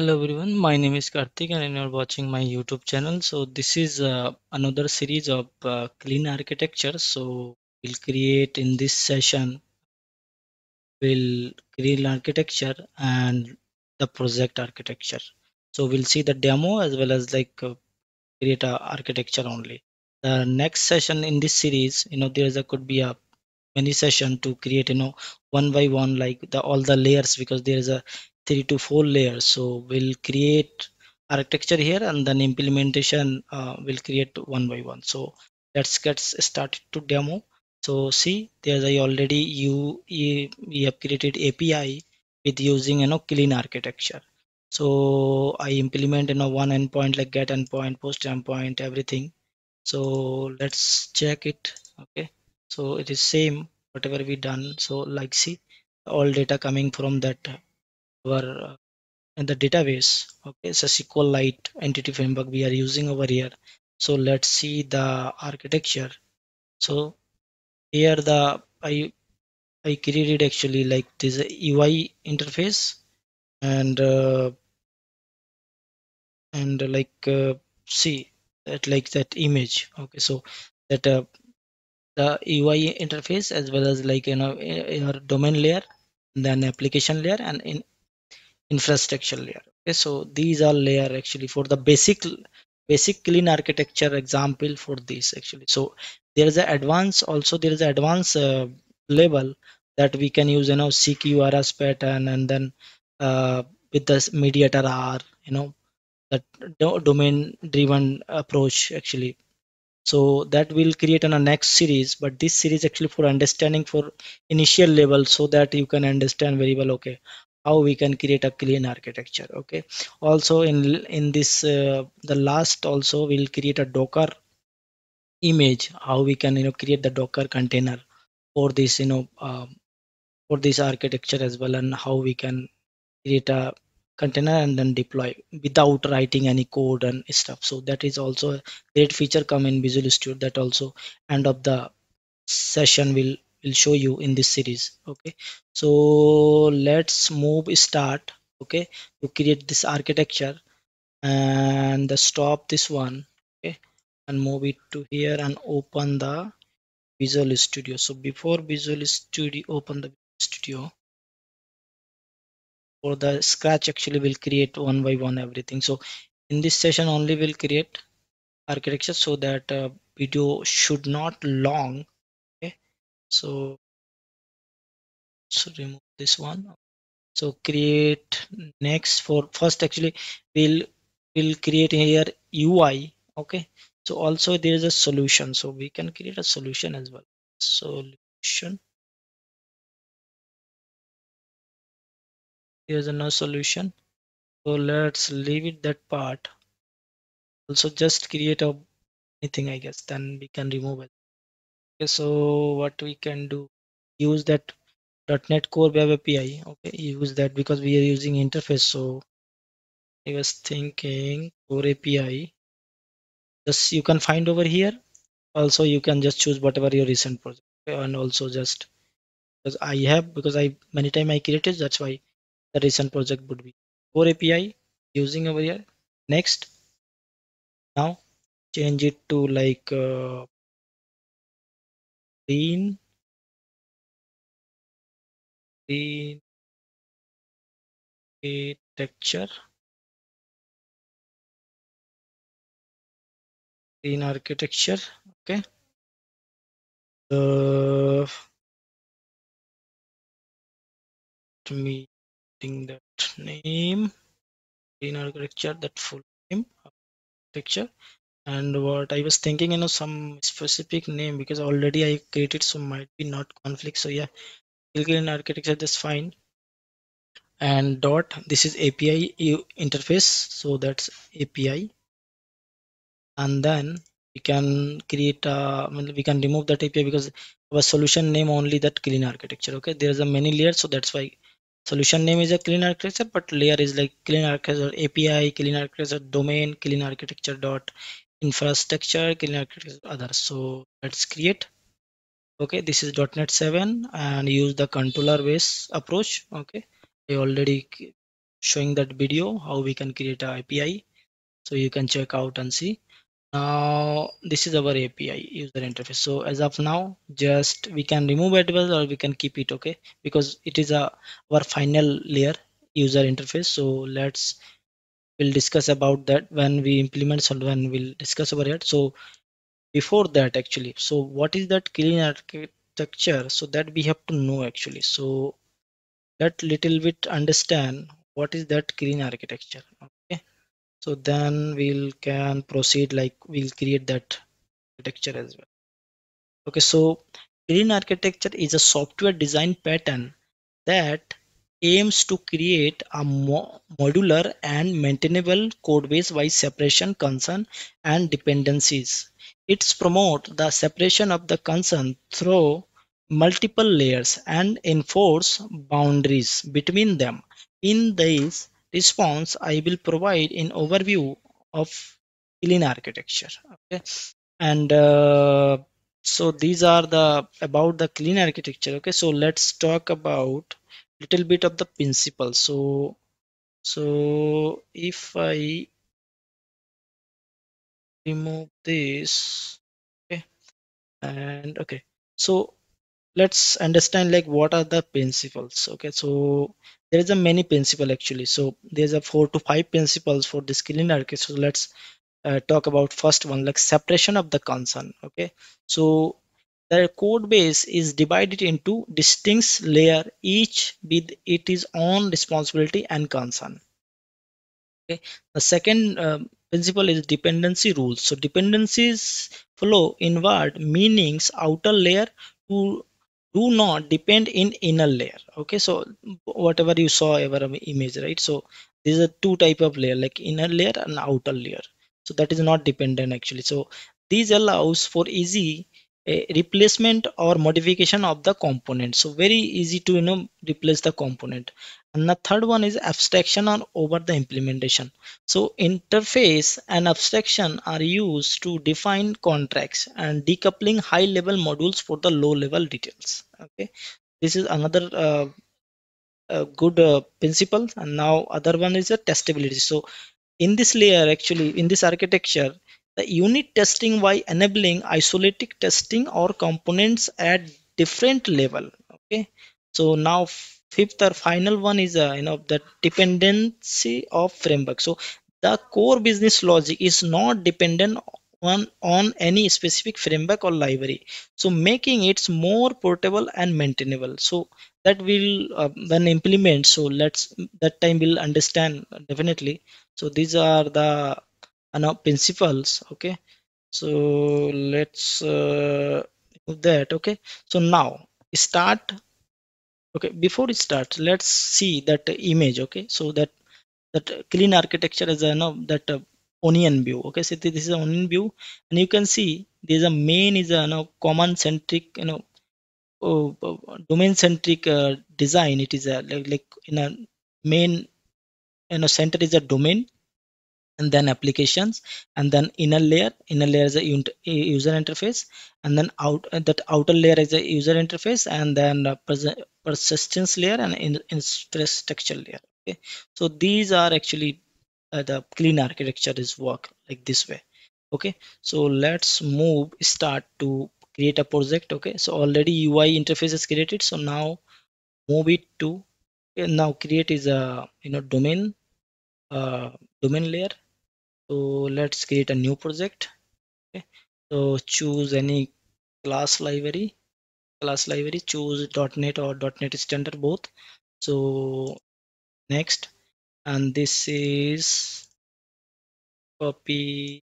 Hello everyone, my name is Karthik and you're watching my YouTube channel. So this is uh, another series of uh, clean architecture. So we'll create in this session, we'll create architecture and the project architecture. So we'll see the demo as well as like uh, create a architecture only. The next session in this series, you know, there's a could be a many session to create, you know, one by one like the all the layers because there is a three to four layers. So we'll create architecture here and then implementation uh, will create one by one. So let's get started to demo. So see, there's a already you, you we have created API with using you know clean architecture so I implement you know one endpoint like get endpoint post endpoint everything so let's check it okay so it is same whatever we done so like see all data coming from that our uh, in the database okay? A SQLite entity framework we are using over here. So let's see the architecture. So here the I I created actually like this UI interface and uh, and uh, like uh, see that like that image okay? So that uh, the UI interface as well as like you know your domain layer then application layer and in infrastructure layer. Okay so these are layer actually for the basic basic clean architecture example for this actually. So there is an advanced also there is an advanced uh, level that we can use you know CQRS pattern and then uh, with this MediatR you know that do domain driven approach actually. So that will create on a next series but this series actually for understanding for initial level so that you can understand very well okay how we can create a clean architecture okay? Also in in this uh, the last also we'll create a docker image how we can you know create the docker container for this you know um, for this architecture as well and how we can create a container and then deploy without writing any code and stuff. So that is also a great feature come in visual studio. That also end of the session will will show you in this series okay? So let's move start okay to create this architecture and stop this one okay? And move it to here and open the visual studio. So before visual studio open the studio. For the scratch actually will create one by one everything. So in this session only will create architecture so that uh, video should not long so so remove this one. So create next for first actually we'll we'll create here ui okay? So also there is a solution. So we can create a solution as well. Solution. There's no solution. So let's leave it that part. Also just create a anything i guess. Then we can remove it okay so what we can do use that .NET Core Web API. Okay, use that because we are using interface. So I was thinking Core API. Just you can find over here. Also, you can just choose whatever your recent project, okay? and also just because I have because I many time I created. That's why the recent project would be Core API using over here. Next, now change it to like uh, clean clean architecture. Clean architecture okay. Uh, me that name. Clean architecture that full name. Architecture and what I was thinking you know some specific name because already I created so might be not conflict. So yeah clean architecture that's fine. And dot this is API interface. So that's API and then we can create uh, a, we can remove that API because our solution name only that clean architecture okay? There is a many layers so that's why solution name is a clean architecture but layer is like clean architecture api clean architecture domain clean architecture dot infrastructure clean others. So let's create. Okay this is .NET 7 and use the controller based approach. Okay i already showing that video how we can create a API so you can check out and see. Now this is our API user interface. So as of now just we can remove it or we can keep it okay? Because it is a our final layer user interface. So let's we'll discuss about that when we implement so when we'll discuss about it. So before that actually so what is that clean architecture? So that we have to know actually. So that little bit understand what is that clean architecture okay? So then we'll can proceed like we'll create that architecture as well. Okay so clean architecture is a software design pattern that aims to create a mo modular and maintainable codebase by separation concern and dependencies. It promotes the separation of the concern through multiple layers and enforce boundaries between them. In this response i will provide an overview of clean architecture okay? And uh, so these are the about the clean architecture okay? So let's talk about little bit of the principle. So so if i remove this okay and okay. So let's understand like what are the principles okay? So there is a many principle actually. So there's a four to five principles for this clean architecture so let's uh, talk about first one like separation of the concern okay? So the code base is divided into distinct layer each with its own responsibility and concern. Okay. The second uh, principle is dependency rules. So dependencies flow inward meanings outer layer to do not depend in inner layer. Okay. So whatever you saw ever image right? So these are two type of layer like inner layer and outer layer. So that is not dependent actually. So these allows for easy replacement or modification of the component. So very easy to you know replace the component. And the third one is abstraction on over the implementation. So interface and abstraction are used to define contracts and decoupling high level modules for the low level details. Okay? This is another uh, good uh, principle. And now other one is a testability. So in this layer actually in this architecture the unit testing by enabling isolated testing or components at different level okay? So now fifth or final one is uh, you know the dependency of framework. So the core business logic is not dependent on on any specific framework or library. So making it more portable and maintainable. So that will uh, when implement so let's that time we'll understand definitely. So these are the now principles okay? So let's uh, that okay? So now start okay before it starts let's see that image okay? So that that clean architecture is a know that uh, onion view okay? So this is onion view and you can see there's a main is a you know common centric you know oh, oh, domain centric uh, design. It is a like, like in a main you know center is a domain and then applications and then inner layer. Inner layer is a user interface and then out uh, that outer layer is a user interface and then uh, persistence layer and in, infrastructure layer okay? So these are actually uh, the clean architecture is work like this way okay? So let's move start to create a project okay? So already ui interface is created so now move it to now create is a you know domain uh, domain layer so let's create a new project. Okay. So choose any class library. Class library choose .NET or .NET standard both. So next. And this is copy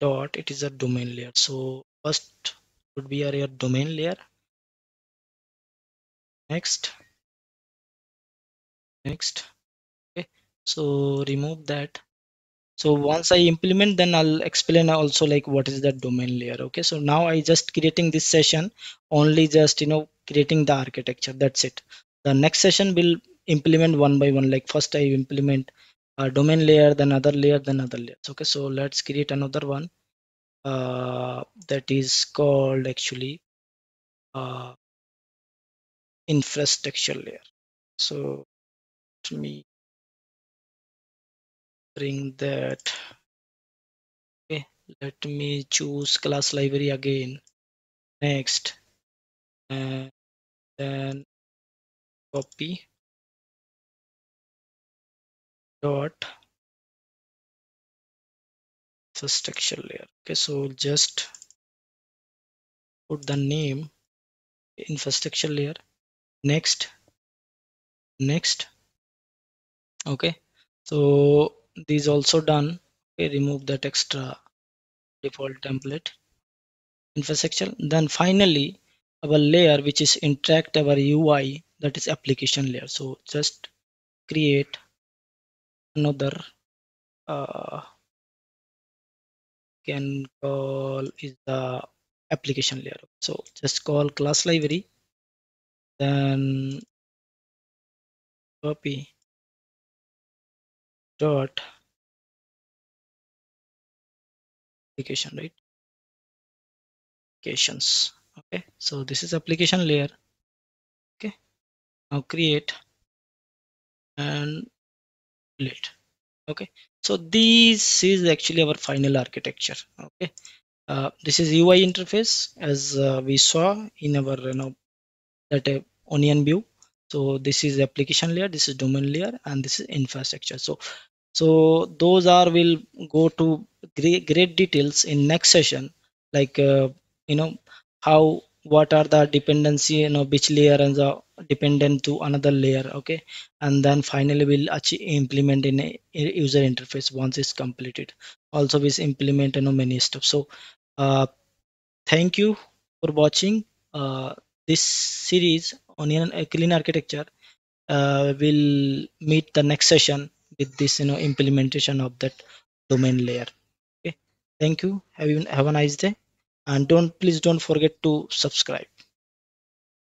dot it is a domain layer. So first would be our domain layer. Next. Next. Okay. So remove that so once i implement then i'll explain also like what is the domain layer okay? So now i just creating this session only just you know creating the architecture that's it. The next session will implement one by one like first i implement a domain layer then other layer then other layers okay? So let's create another one uh, that is called actually uh, infrastructure layer. So let me bring that. Okay let me choose class library again. Next. And then copy. Dot. Infrastructure layer. Okay so just put the name infrastructure layer. Next. Next. Okay so this also done. Okay remove that extra default template infrastructure. Then finally our layer which is interact our UI that is application layer. So just create another uh, can call is the application layer. So just call class library then copy dot application right? Applications okay? So this is application layer okay? Now create and delete okay? So this is actually our final architecture okay? Uh, this is UI interface as uh, we saw in our you know that uh, onion view so this is application layer this is domain layer and this is infrastructure. So so those are will go to great, great details in next session like uh, you know how what are the dependency you know which layer and the dependent to another layer okay? And then finally we'll achieve implement in a user interface once it's completed. Also we implement you know many stuff. So uh, thank you for watching uh, this series on a clean architecture uh, will meet the next session with this you know implementation of that domain layer. Okay. Thank you. Have, you, have a nice day. And don't please don't forget to subscribe